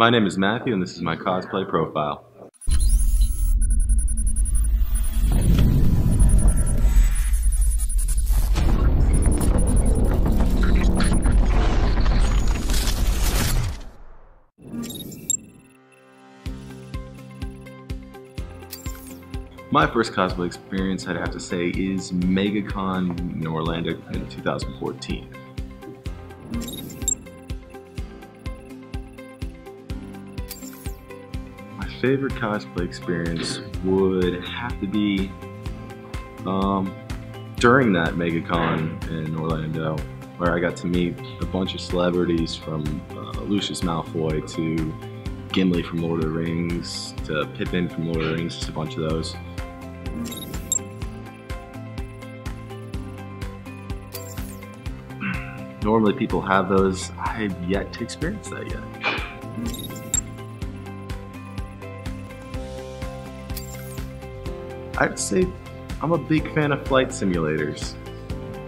My name is Matthew, and this is my cosplay profile. My first cosplay experience, I'd have to say, is MegaCon in Orlando in 2014. Favorite cosplay experience would have to be um, during that MegaCon in Orlando, where I got to meet a bunch of celebrities from uh, Lucius Malfoy to Gimli from Lord of the Rings to Pippin from Lord of the Rings, just a bunch of those. Normally people have those. I've yet to experience that yet. I'd say I'm a big fan of flight simulators.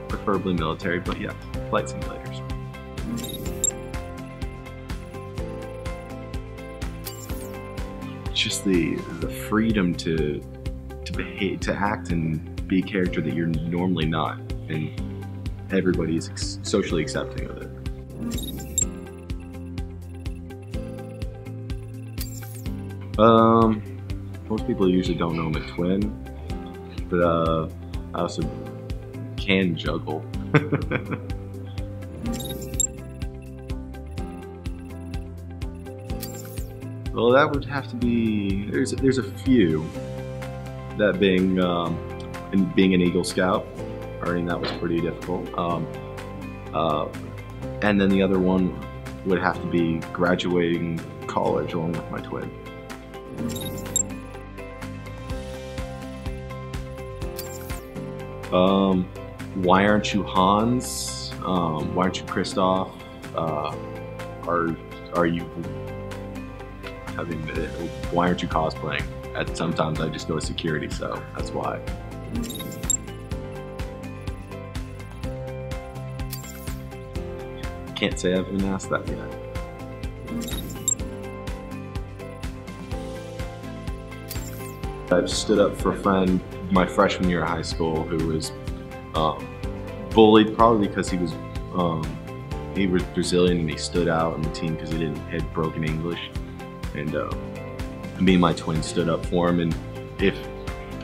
Preferably military, but yeah, flight simulators. It's Just the the freedom to to behave, to act and be a character that you're normally not, and everybody is ex- socially accepting of it. Um, most people usually don't know I'm a twin, but uh, I also can juggle. well, that would have to be. There's there's a few. That being um, and being an Eagle Scout, earning that was pretty difficult. Um, uh, and then the other one would have to be graduating college along with my twin. Um, why aren't you Hans? Um, why aren't you Kristoff? Uh, are are you having? Why aren't you cosplaying? At sometimes I just go to security, so that's why. Can't say I've been asked that yet. I've stood up for a friend my freshman year of high school who was um, bullied probably because he was um, he was Brazilian and he stood out on the team because he didn't had broken English, and uh, me and my twin stood up for him. And if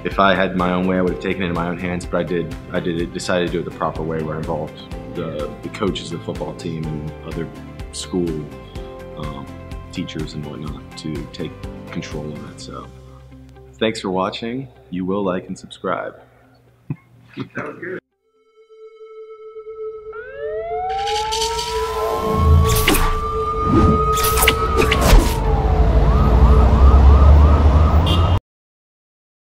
if I had my own way, I would have taken it in my own hands. But I did I did it, decided to do it the proper way, where I involved the, the coaches of the football team and other school um, teachers and whatnot to take control of it. So. Thanks for watching. You will like and subscribe. that was good.